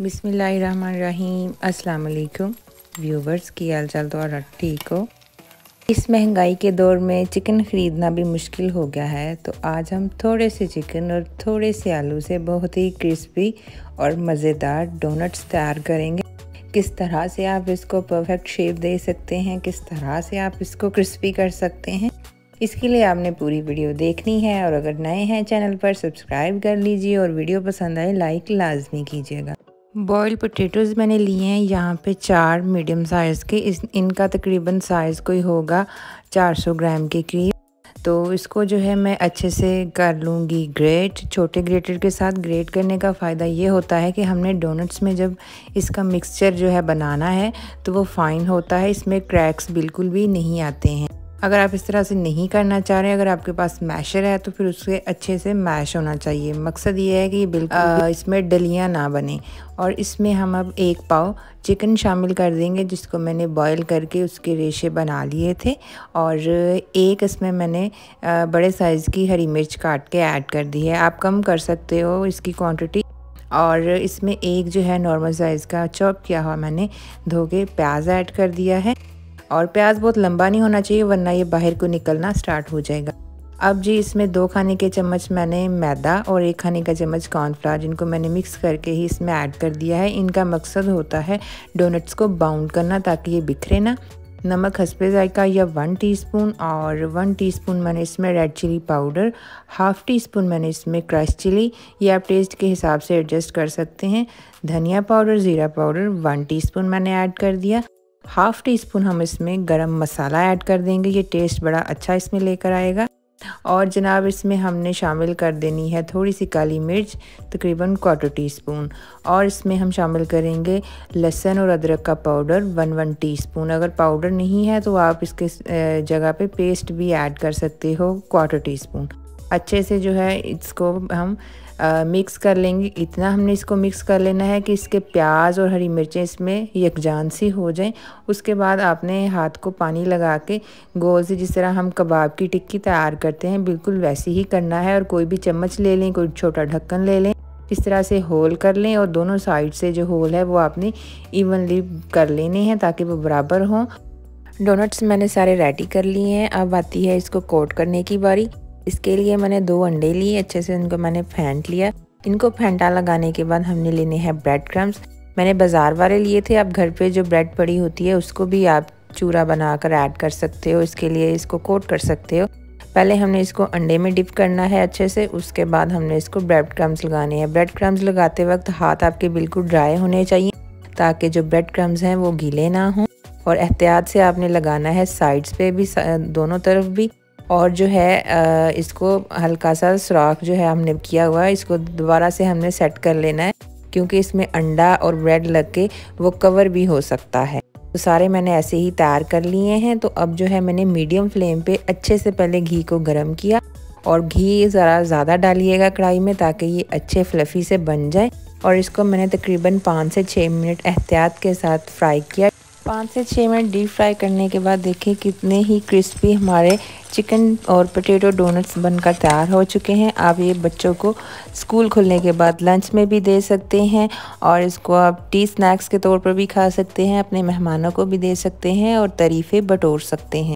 बिसमीम वालेकुम व्यूवर्स, की हाल चाल तो और ठीक हो? इस महँगाई के दौर में चिकन ख़रीदना भी मुश्किल हो गया है तो आज हम थोड़े से चिकन और थोड़े से आलू से बहुत ही क्रिस्पी और मज़ेदार डोनट्स तैयार करेंगे। किस तरह से आप इसको परफेक्ट शेप दे सकते हैं, किस तरह से आप इसको क्रिस्पी कर सकते हैं, इसके लिए आपने पूरी वीडियो देखनी है, और अगर नए हैं चैनल पर सब्सक्राइब कर लीजिए, और वीडियो पसंद आए लाइक लाजमी कीजिएगा। बॉयल पोटैटोज़ मैंने लिए हैं, यहाँ पे चार मीडियम साइज़ के। इस, इनका तकरीबन साइज़ कोई होगा 400 ग्राम के करीब। तो इसको जो है मैं अच्छे से कर लूँगी ग्रेट छोटे ग्रेटर के साथ ग्रेट करने का फ़ायदा ये होता है कि हमने डोनट्स में जब इसका मिक्सचर जो है बनाना है तो वो फ़ाइन होता है, इसमें क्रैक्स बिल्कुल भी नहीं आते हैं। अगर आप इस तरह से नहीं करना चाह रहे हैं अगर आपके पास मैशर है तो फिर उसके अच्छे से मैश होना चाहिए। मकसद ये है कि बिल्कुल इसमें डलियाँ ना बने। और इसमें हम अब एक पाव चिकन शामिल कर देंगे जिसको मैंने बॉईल करके उसके रेशे बना लिए थे। और एक इसमें मैंने बड़े साइज़ की हरी मिर्च काट के ऐड कर दी है। आप कम कर सकते हो इसकी क्वांटिटी और इसमें एक जो है नॉर्मल साइज़ का चॉप किया हुआ मैंने धो के प्याज ऐड कर दिया है। और प्याज बहुत लंबा नहीं होना चाहिए, वरना ये बाहर को निकलना स्टार्ट हो जाएगा। अब जी, इसमें दो खाने के चम्मच मैंने मैदा और एक खाने का चम्मच कॉर्नफ्लावर जिनको मैंने मिक्स करके ही इसमें ऐड कर दिया है। इनका मकसद होता है डोनट्स को बाउंड करना ताकि ये बिखरे ना। नमक हंसपे जायका या वन टीस्पून और वन टीस्पून मैंने इसमें red chilli powder half teaspoon मैंने इसमें क्रश चिली ये आप टेस्ट के हिसाब से एडजस्ट कर सकते हैं। धनिया पाउडर ज़ीरा पाउडर वन टीस्पून मैंने ऐड कर दिया। हाफ़ टी स्पून हम इसमें गरम मसाला ऐड कर देंगे। ये टेस्ट बड़ा अच्छा इसमें लेकर आएगा। और जनाब, इसमें हमने शामिल कर देनी है थोड़ी सी काली मिर्च, तकरीबन क्वार्टर टी स्पून और इसमें हम शामिल करेंगे लहसुन और अदरक का powder one one teaspoon अगर पाउडर नहीं है तो आप इसके जगह पे पेस्ट भी ऐड कर सकते हो क्वार्टर टी स्पून अच्छे से जो है इसको हम आ, मिक्स कर लेंगे। इतना हमने इसको मिक्स कर लेना है कि इसके प्याज और हरी मिर्चें इसमें यकजान सी हो जाएँ। उसके बाद आपने हाथ को पानी लगा के गोल से जिस तरह हम कबाब की टिक्की तैयार करते हैं बिल्कुल वैसे ही करना है और कोई भी चम्मच ले लें कोई छोटा ढक्कन ले लें इस तरह से होल कर लें और दोनों साइड से जो होल है वो आपने इवनली कर लेने हैं ताकि वो बराबर हों। डोनट्स मैंने सारे रेडी कर लिए हैं। अब आती है इसको कोट करने की बारी। इसके लिए मैंने दो अंडे लिए, अच्छे से इनको मैंने फेंट लिया। इनको फेंटा लगाने के बाद हमने लेने हैं ब्रेड क्रम्स मैंने बाज़ार वाले लिए थे, आप घर पे जो ब्रेड पड़ी होती है, उसको भी आप चूरा बनाकर ऐड कर सकते हो, इसके लिए इसको कोट कर सकते हो। पहले हमने इसको अंडे में डिप करना है अच्छे से, उसके बाद हमने इसको ब्रेड क्रम्स लगाने हैं। ब्रेड क्रम्स लगाते वक्त हाथ आपके बिल्कुल ड्राई होने चाहिए, ताकि जो ब्रेड क्रम्स हैं वो गीले ना हों। और एहतियात से आपने लगाना है साइड्स पे भी दोनों तरफ़ भी। और जो है इसको हल्का सा सुराख जो है हमने किया हुआ है, इसको दोबारा से हमने सेट कर लेना है, क्योंकि इसमें अंडा और ब्रेड लग के वो कवर भी हो सकता है। तो सारे मैंने ऐसे ही तैयार कर लिए हैं तो अब जो है मैंने मीडियम फ्लेम पे अच्छे से पहले घी को गर्म किया और घी ज़रा ज़्यादा डालिएगा कढ़ाई में ताकि ये अच्छे फ्लफ़ी से बन जाए। और इसको मैंने तकरीबन पाँच से छः मिनट एहतियात के साथ फ्राई किया। पाँच से छः मिनट डीप फ्राई करने के बाद देखें कितने ही क्रिस्पी हमारे चिकन और पोटैटो डोनट्स बनकर तैयार हो चुके हैं। आप ये बच्चों को स्कूल खुलने के बाद लंच में भी दे सकते हैं और इसको आप टी स्नैक्स के तौर पर भी खा सकते हैं, अपने मेहमानों को भी दे सकते हैं और तरीफ़े बटोर सकते हैं।